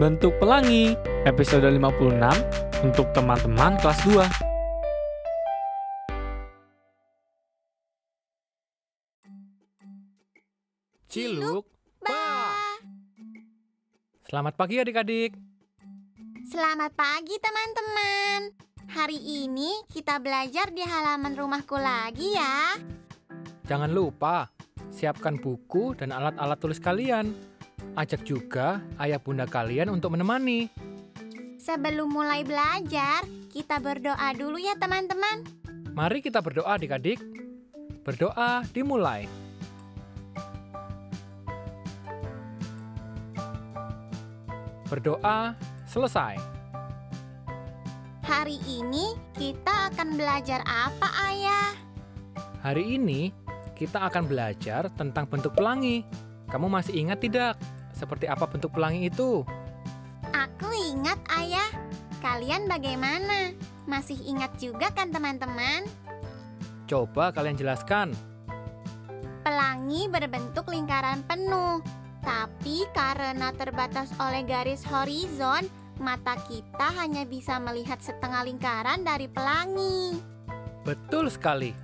Bentuk Pelangi, episode 56 untuk teman-teman kelas 2. Ciluk Ba. Selamat pagi adik-adik. Selamat pagi teman-teman. Hari ini kita belajar di halaman rumahku lagi ya. Jangan lupa, siapkan buku dan alat-alat tulis kalian. Ajak juga ayah bunda kalian untuk menemani. Sebelum mulai belajar, kita berdoa dulu ya teman-teman. Mari kita berdoa adik-adik. Berdoa dimulai. Berdoa selesai. Hari ini kita akan belajar apa ayah? Hari ini kita akan belajar tentang bentuk pelangi. Kamu masih ingat tidak? Seperti apa bentuk pelangi itu? Aku ingat ayah. Kalian bagaimana? Masih ingat juga kan teman-teman? Coba kalian jelaskan. Pelangi berbentuk lingkaran penuh. Tapi karena terbatas oleh garis horizon, mata kita hanya bisa melihat setengah lingkaran dari pelangi. Betul sekali.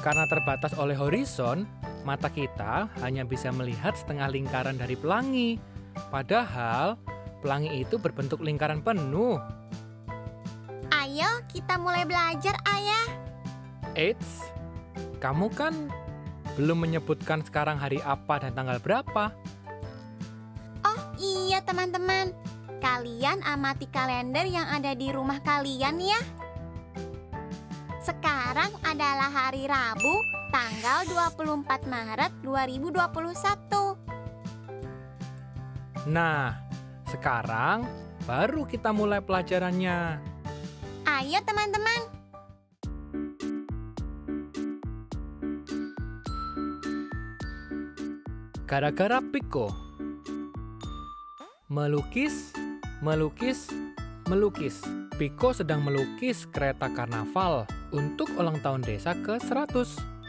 Karena terbatas oleh horizon, mata kita hanya bisa melihat setengah lingkaran dari pelangi. Padahal, pelangi itu berbentuk lingkaran penuh. Ayo kita mulai belajar ayah. Eits, kamu kan belum menyebutkan sekarang hari apa dan tanggal berapa. Oh iya teman-teman, kalian amati kalender yang ada di rumah kalian ya. Sekarang adalah hari Rabu, tanggal 24 Maret 2021. Nah, sekarang baru kita mulai pelajarannya. Ayo teman-teman. Gara-gara Piko. Melukis, melukis, melukis. Piko sedang melukis kereta karnaval untuk ulang tahun desa ke-100.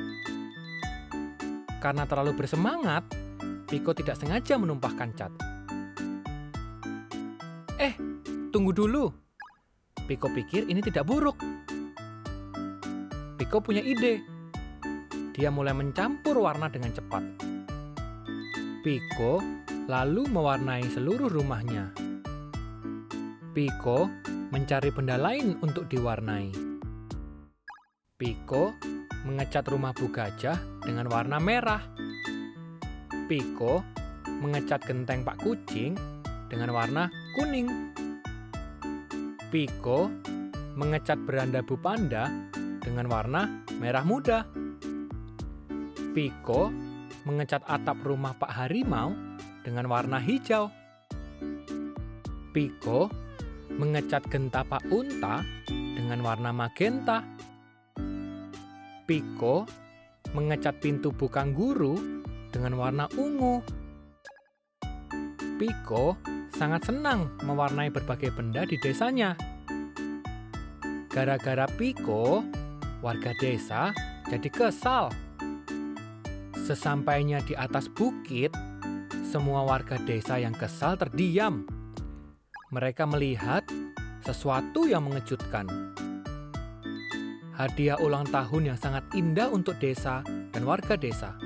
Karena terlalu bersemangat, Piko tidak sengaja menumpahkan cat. Eh, tunggu dulu. Piko pikir ini tidak buruk. Piko punya ide. Dia mulai mencampur warna dengan cepat. Piko lalu mewarnai seluruh rumahnya. Piko mencari benda lain untuk diwarnai. Piko mengecat rumah Bu Gajah dengan warna merah. Piko mengecat genteng Pak Kucing dengan warna kuning. Piko mengecat beranda Bu Panda dengan warna merah muda. Piko mengecat atap rumah Pak Harimau dengan warna hijau. Piko mengecat genta Pak Unta dengan warna magenta. Piko mengecat pintu bukang guru dengan warna ungu. Piko sangat senang mewarnai berbagai benda di desanya. Gara-gara Piko, warga desa jadi kesal. Sesampainya di atas bukit, semua warga desa yang kesal terdiam. Mereka melihat sesuatu yang mengejutkan. Hadiah ulang tahun yang sangat indah untuk desa dan warga desa.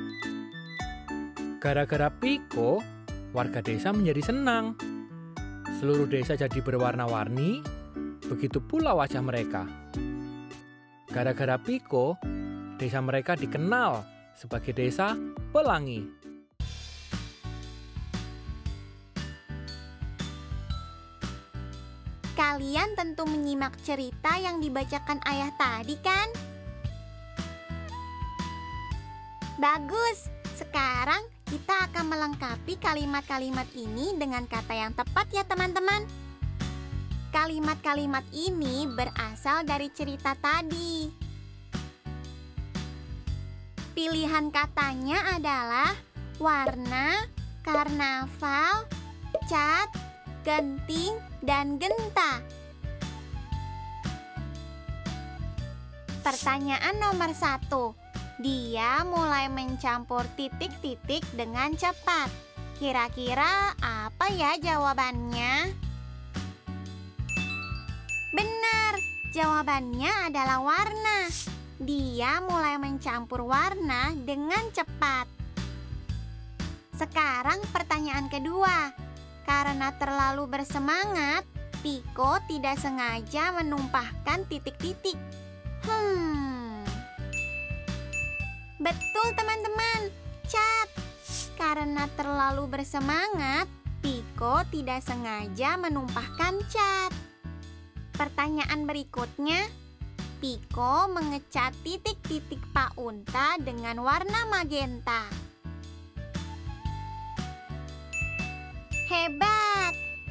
Gara-gara Piko, warga desa menjadi senang. Seluruh desa jadi berwarna-warni, begitu pula wajah mereka. Gara-gara Piko, desa mereka dikenal sebagai desa pelangi. Kalian tentu menyimak cerita yang dibacakan ayah tadi kan? Bagus, sekarang kita akan melengkapi kalimat-kalimat ini dengan kata yang tepat ya teman-teman. Kalimat-kalimat ini berasal dari cerita tadi. Pilihan katanya adalah warna, karnaval, cat, genting, dan genta. Pertanyaan nomor satu. Dia mulai mencampur titik-titik dengan cepat. Kira-kira apa ya jawabannya? Benar, jawabannya adalah warna. Dia mulai mencampur warna dengan cepat. Sekarang pertanyaan kedua. Karena terlalu bersemangat, Piko tidak sengaja menumpahkan titik-titik. Hmm. Betul teman-teman, cat. Karena terlalu bersemangat, Piko tidak sengaja menumpahkan cat. Pertanyaan berikutnya, Piko mengecat titik-titik Pak Unta dengan warna magenta.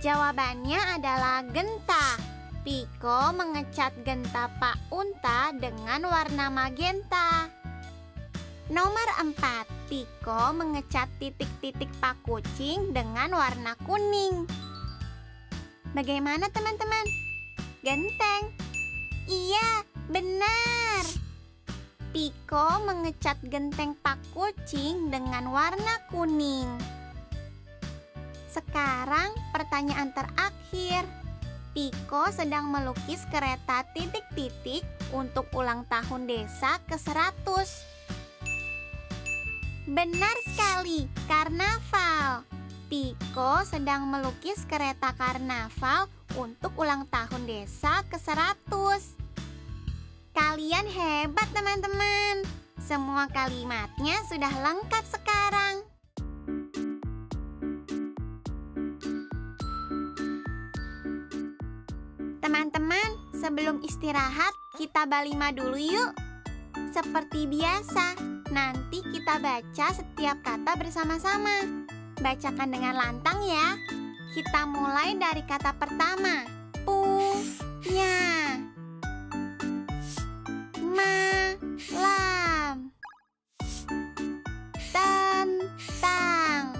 Jawabannya adalah genta. Piko mengecat genta Pak Unta dengan warna magenta. Nomor 4. Piko mengecat titik-titik Pak Kucing dengan warna kuning. Bagaimana teman-teman? Genteng. Iya, benar. Piko mengecat genteng Pak Kucing dengan warna kuning. Sekarang pertanyaan terakhir. Piko sedang melukis kereta titik-titik untuk ulang tahun desa ke-100. Benar sekali, karnaval. Piko sedang melukis kereta karnaval untuk ulang tahun desa ke-100. Kalian hebat teman-teman. Semua kalimatnya sudah lengkap sekarang. Teman-teman, sebelum istirahat, kita balima dulu yuk. Seperti biasa, nanti kita baca setiap kata bersama-sama. Bacakan dengan lantang ya. Kita mulai dari kata pertama. Punya. Malam. Tentang.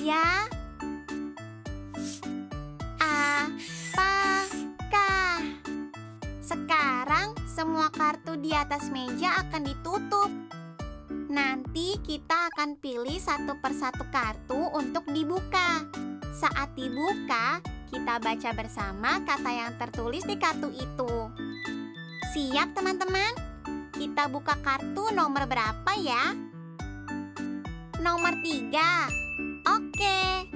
Ya. Semua kartu di atas meja akan ditutup. Nanti kita akan pilih satu persatu kartu untuk dibuka. Saat dibuka, kita baca bersama kata yang tertulis di kartu itu. Siap teman-teman? Kita buka kartu nomor berapa ya? Nomor tiga. Oke.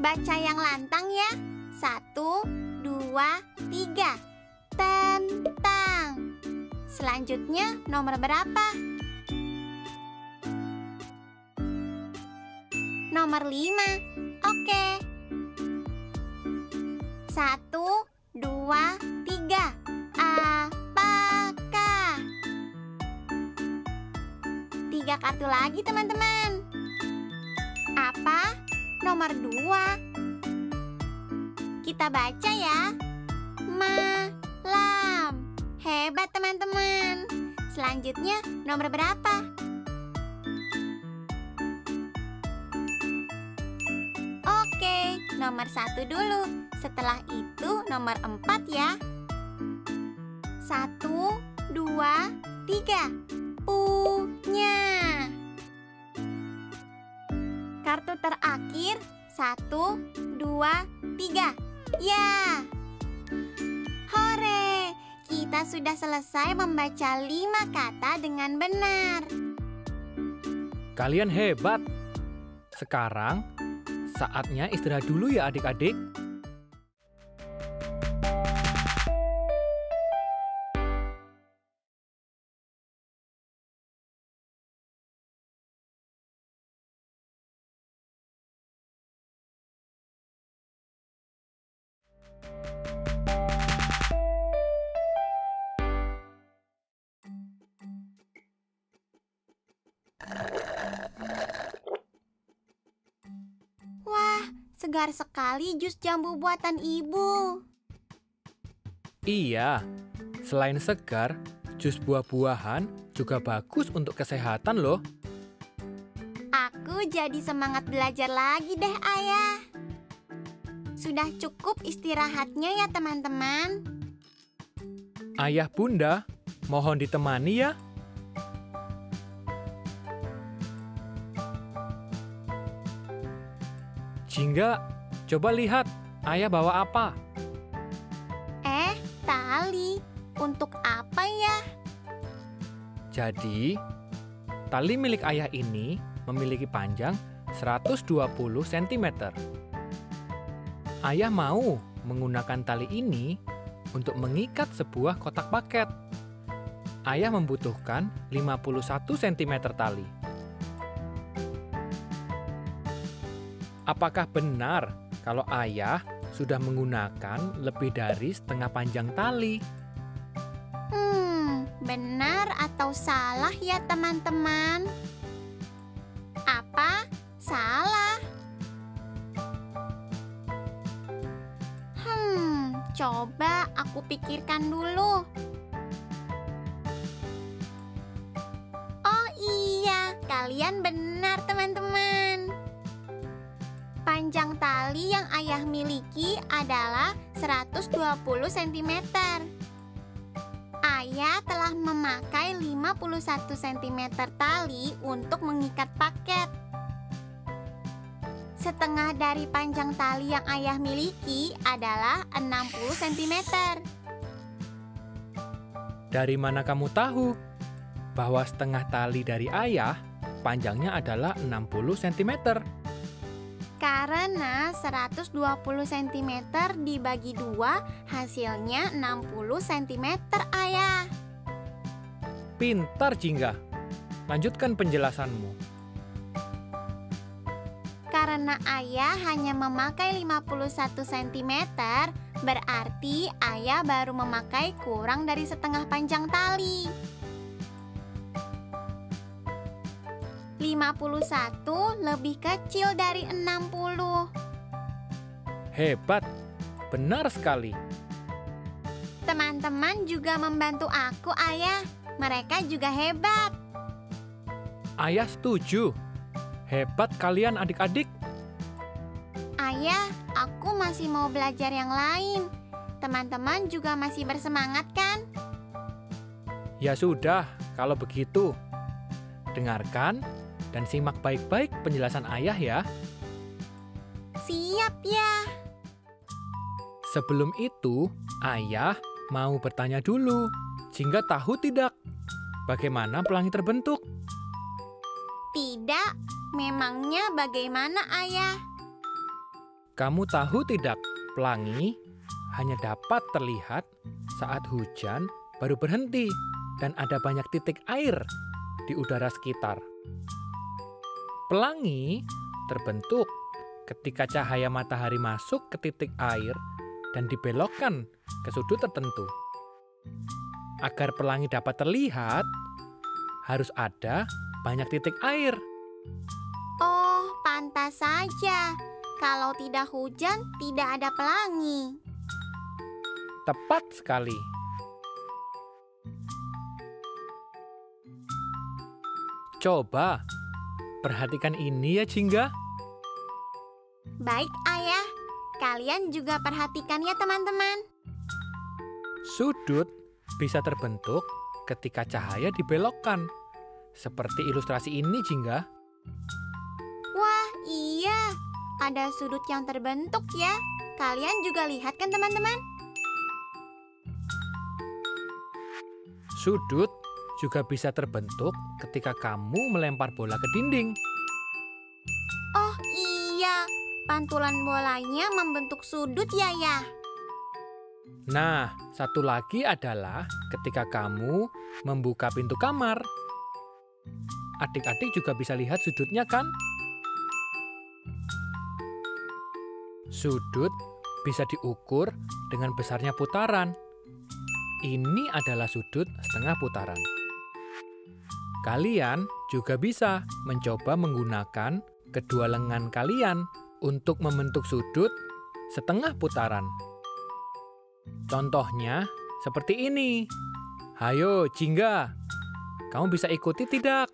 Baca yang lantang ya. Satu, dua, tiga. Tentang. Selanjutnya nomor berapa? Nomor lima. Oke. Satu, dua, tiga. Apakah? Tiga kartu lagi teman-teman. Apa? Nomor dua. Kita baca ya. Malam. Hebat teman-teman. Selanjutnya nomor berapa? Oke, nomor satu dulu. Setelah itu nomor empat ya. Satu, dua, tiga. Punya. Kartu terakhir. Satu, dua, tiga. Ya kita sudah selesai membaca lima kata dengan benar. Kalian hebat! Sekarang, saatnya istirahat dulu ya adik-adik. Thank you segar sekali jus jambu buatan ibu. Iya, selain segar, jus buah-buahan juga bagus untuk kesehatan loh. Aku jadi semangat belajar lagi deh, Ayah. Sudah cukup istirahatnya ya, teman-teman. Ayah Bunda, mohon ditemani ya. Jingga, coba lihat ayah bawa apa? Eh, tali. Untuk apa ya? Jadi, tali milik ayah ini memiliki panjang 120 cm. Ayah mau menggunakan tali ini untuk mengikat sebuah kotak paket. Ayah membutuhkan 51 cm tali. Apakah benar kalau ayah sudah menggunakan lebih dari setengah panjang tali? Hmm, benar atau salah ya teman-teman? Apa? Salah? Hmm, coba aku pikirkan dulu. Oh iya, kalian benar teman-teman. Panjang tali yang ayah miliki adalah 120 cm. Ayah telah memakai 51 cm tali untuk mengikat paket. Setengah dari panjang tali yang ayah miliki adalah 60 cm. Dari mana kamu tahu bahwa setengah tali dari ayah panjangnya adalah 60 cm? Karena 120 cm dibagi dua hasilnya 60 cm ayah. Pintar, Jingga. Lanjutkan penjelasanmu. Karena ayah hanya memakai 51 cm, berarti ayah baru memakai kurang dari setengah panjang tali. 51 lebih kecil dari 60. Hebat. Benar sekali. Teman-teman juga membantu aku, Ayah. Mereka juga hebat. Ayah setuju. Hebat kalian adik-adik. Ayah, aku masih mau belajar yang lain. Teman-teman juga masih bersemangat kan? Ya sudah, kalau begitu. Dengarkan dan simak baik-baik penjelasan ayah ya. Siap ya. Sebelum itu, ayah mau bertanya dulu. Jingga tahu tidak bagaimana pelangi terbentuk? Tidak, memangnya bagaimana ayah? Kamu tahu tidak, pelangi hanya dapat terlihat saat hujan baru berhenti dan ada banyak titik air di udara sekitar. Pelangi terbentuk ketika cahaya matahari masuk ke titik air dan dibelokkan ke sudut tertentu. Agar pelangi dapat terlihat, harus ada banyak titik air. Oh, pantas saja. Kalau tidak hujan, tidak ada pelangi. Tepat sekali. Coba perhatikan ini ya, Jingga. Baik, Ayah. Kalian juga perhatikan ya, teman-teman. Sudut bisa terbentuk ketika cahaya dibelokkan. Seperti ilustrasi ini, Jingga. Wah, iya. Ada sudut yang terbentuk ya. Kalian juga lihat kan, teman-teman? Sudut juga bisa terbentuk ketika kamu melempar bola ke dinding. Oh iya, pantulan bolanya membentuk sudut ya ya. Nah, satu lagi adalah ketika kamu membuka pintu kamar. Adik-adik juga bisa lihat sudutnya kan? Sudut bisa diukur dengan besarnya putaran. Ini adalah sudut setengah putaran. Kalian juga bisa mencoba menggunakan kedua lengan kalian untuk membentuk sudut setengah putaran. Contohnya seperti ini. Hayo, Jingga. Kamu bisa ikuti tidak?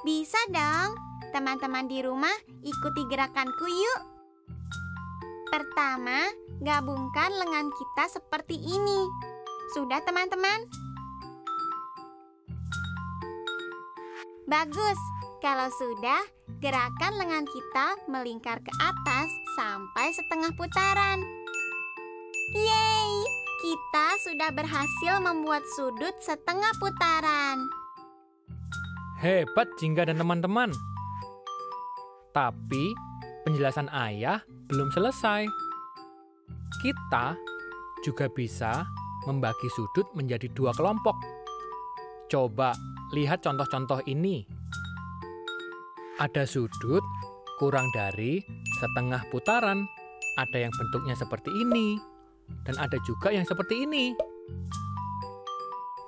Bisa dong. Teman-teman di rumah ikuti gerakanku yuk. Pertama, gabungkan lengan kita seperti ini. Sudah teman-teman? Bagus. Kalau sudah, gerakan lengan kita melingkar ke atas sampai setengah putaran. Yeay, kita sudah berhasil membuat sudut setengah putaran. Hebat Jingga dan teman-teman. Tapi penjelasan ayah belum selesai. Kita juga bisa membagi sudut menjadi dua kelompok. Coba lihat contoh-contoh ini. Ada sudut kurang dari setengah putaran. Ada yang bentuknya seperti ini, dan ada juga yang seperti ini.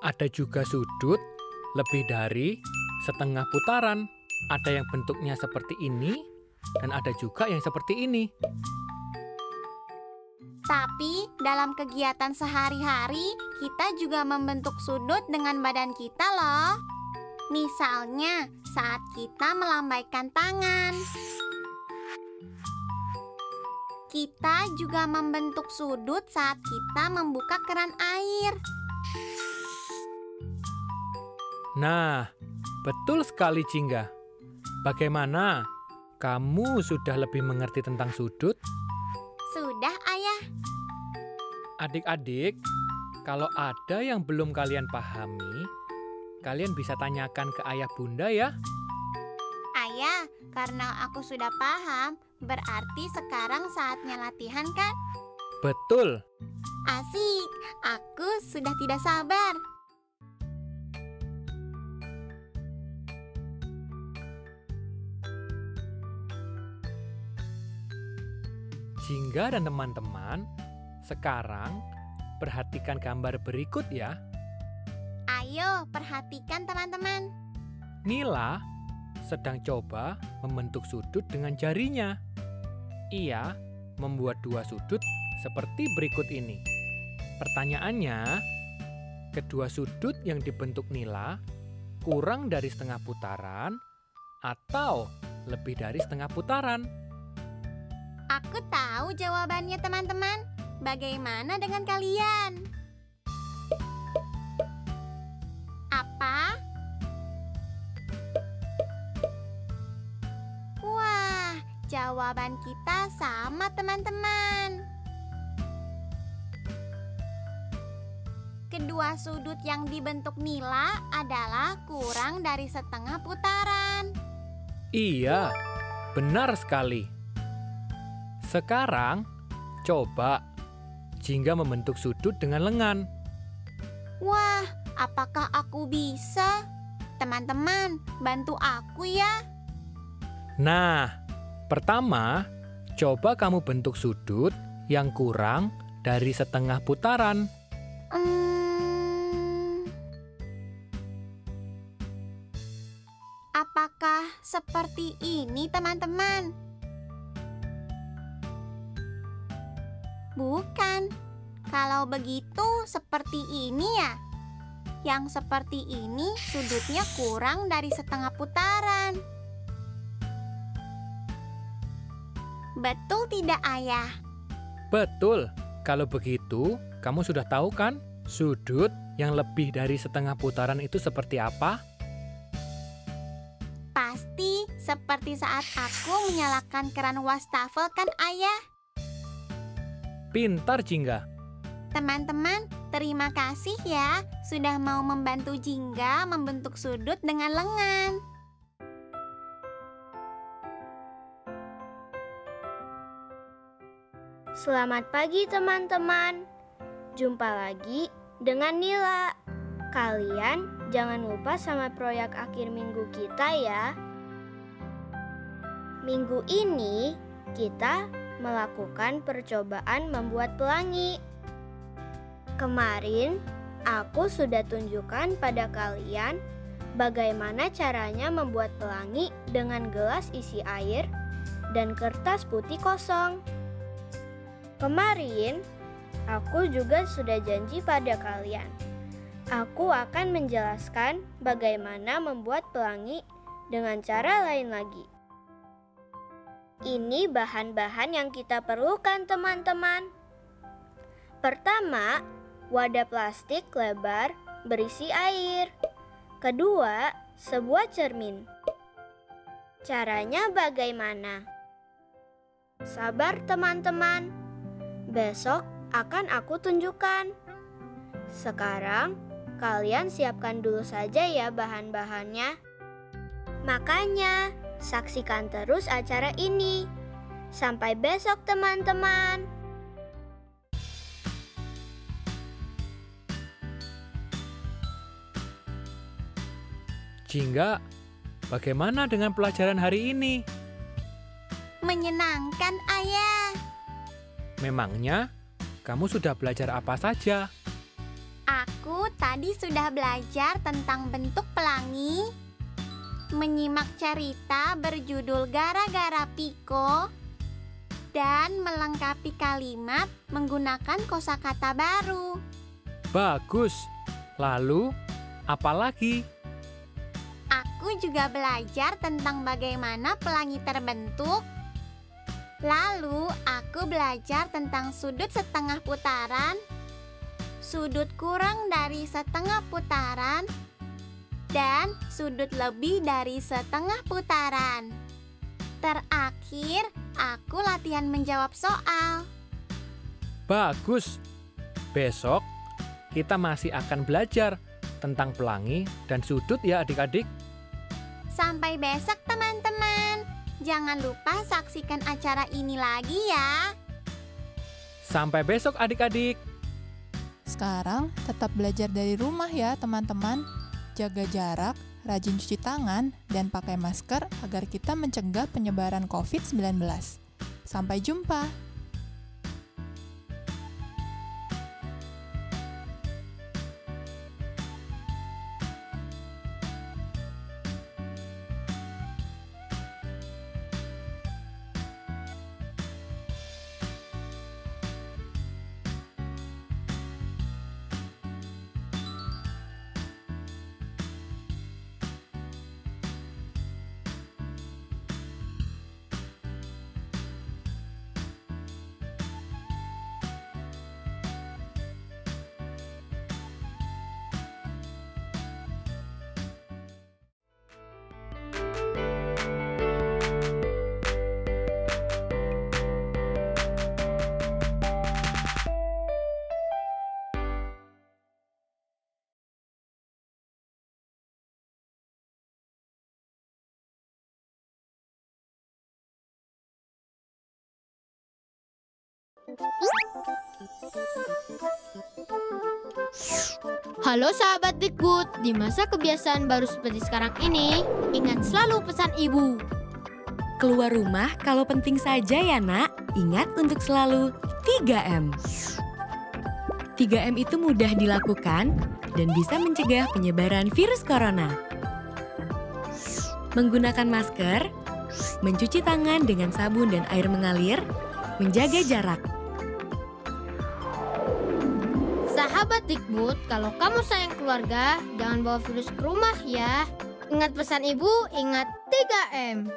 Ada juga sudut lebih dari setengah putaran. Ada yang bentuknya seperti ini, dan ada juga yang seperti ini. Tapi dalam kegiatan sehari-hari, kita juga membentuk sudut dengan badan kita loh. Misalnya, saat kita melambaikan tangan. Kita juga membentuk sudut saat kita membuka keran air. Nah, betul sekali Jingga. Bagaimana? Kamu sudah lebih mengerti tentang sudut? Sudah, Ayah. Adik-adik, kalau ada yang belum kalian pahami, kalian bisa tanyakan ke ayah bunda ya. Ayah, karena aku sudah paham, berarti sekarang saatnya latihan kan? Betul. Asik, aku sudah tidak sabar. Jingga dan teman-teman, sekarang perhatikan gambar berikut ya. Ayo, perhatikan teman-teman. Nila sedang coba membentuk sudut dengan jarinya. Ia membuat dua sudut seperti berikut ini. Pertanyaannya, kedua sudut yang dibentuk Nila kurang dari setengah putaran atau lebih dari setengah putaran? Aku tahu jawabannya teman-teman. Bagaimana dengan kalian? Apa? Wah, jawaban kita sama teman-teman. Kedua sudut yang dibentuk Nila adalah kurang dari setengah putaran. Iya, benar sekali. Sekarang, coba Jingga membentuk sudut dengan lengan. Wah, apakah aku bisa? Teman-teman, bantu aku ya. Nah, pertama, coba kamu bentuk sudut yang kurang dari setengah putaran. Hmm, apakah seperti ini, teman-teman? Bukan. Kalau begitu, seperti ini ya. Yang seperti ini sudutnya kurang dari setengah putaran. Betul tidak, Ayah? Betul. Kalau begitu, kamu sudah tahu kan sudut yang lebih dari setengah putaran itu seperti apa? Pasti seperti saat aku menyalakan keran wastafel kan, Ayah? Pintar, Jingga. Teman-teman, terima kasih ya sudah mau membantu Jingga membentuk sudut dengan lengan. Selamat pagi teman-teman. Jumpa lagi dengan Nila. Kalian jangan lupa sama proyek akhir minggu kita ya. Minggu ini kita melakukan percobaan membuat pelangi. Kemarin aku sudah tunjukkan pada kalian bagaimana caranya membuat pelangi dengan gelas isi air dan kertas putih kosong. Kemarin, aku juga sudah janji pada kalian. Aku akan menjelaskan bagaimana membuat pelangi dengan cara lain lagi. Ini bahan-bahan yang kita perlukan, teman-teman. Pertama, wadah plastik lebar berisi air. Kedua, sebuah cermin. Caranya bagaimana? Sabar, teman-teman. Besok akan aku tunjukkan. Sekarang, kalian siapkan dulu saja ya bahan-bahannya. Makanya, saksikan terus acara ini. Sampai besok, teman-teman. Jingga, bagaimana dengan pelajaran hari ini? Menyenangkan, Ayah. Memangnya kamu sudah belajar apa saja? Aku tadi sudah belajar tentang bentuk pelangi, menyimak cerita berjudul Gara-gara Piko, dan melengkapi kalimat menggunakan kosakata baru. Bagus. Lalu, apa lagi? Aku juga belajar tentang bagaimana pelangi terbentuk. Lalu, aku belajar tentang sudut setengah putaran, sudut kurang dari setengah putaran, dan sudut lebih dari setengah putaran. Terakhir, aku latihan menjawab soal. Bagus. Besok kita masih akan belajar tentang pelangi dan sudut ya adik-adik. Sampai besok, teman-teman. Jangan lupa saksikan acara ini lagi ya. Sampai besok adik-adik. Sekarang tetap belajar dari rumah ya teman-teman. Jaga jarak, rajin cuci tangan, dan pakai masker agar kita mencegah penyebaran COVID-19. Sampai jumpa. Halo sahabat Dikbud, di masa kebiasaan baru seperti sekarang ini, ingat selalu pesan ibu. Keluar rumah kalau penting saja ya nak, ingat untuk selalu 3M. 3M itu mudah dilakukan dan bisa mencegah penyebaran virus corona. Menggunakan masker, mencuci tangan dengan sabun dan air mengalir, menjaga jarak. Sahabat Dikbud, kalau kamu sayang keluarga, jangan bawa virus ke rumah ya. Ingat pesan ibu, ingat 3M.